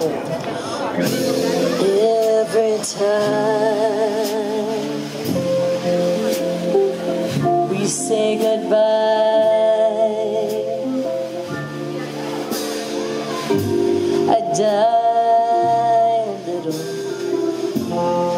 Every time we say goodbye, I die a little.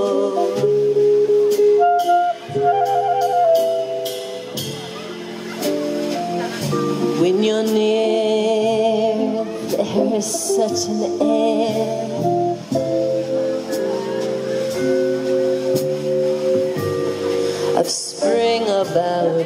When you're near, there is such an air. Of spring about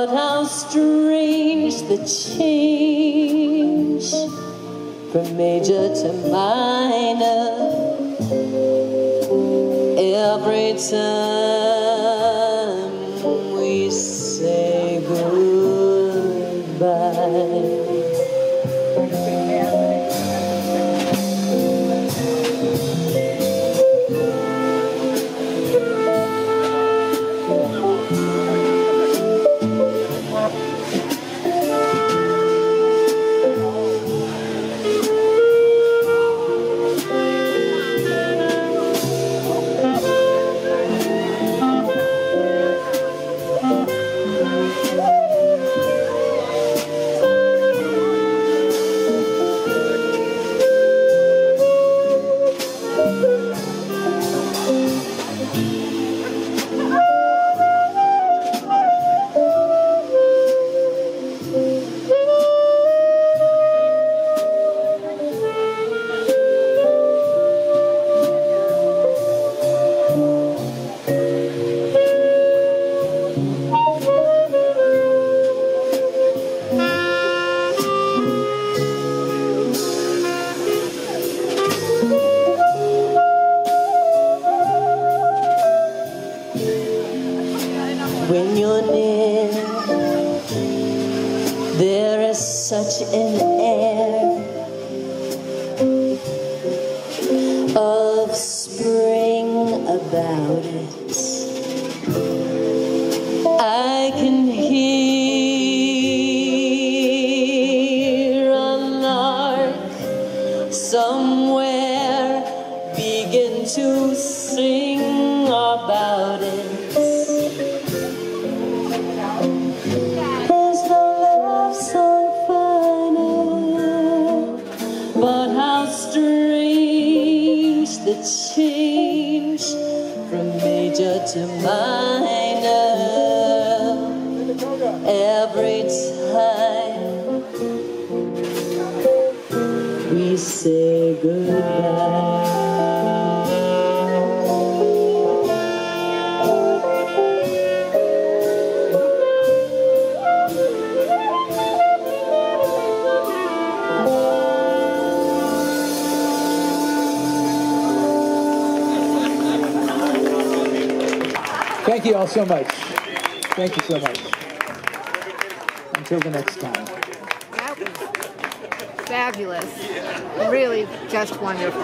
but how strange the change from major to minor every time we say goodbye. When you're near. There is such an air of spring about it. I can hear a lark somewhere begin to sing the change from major to minor every time we say goodbye. Thank you all so much. Thank you so much. Until the next time. That was fabulous. Really just wonderful.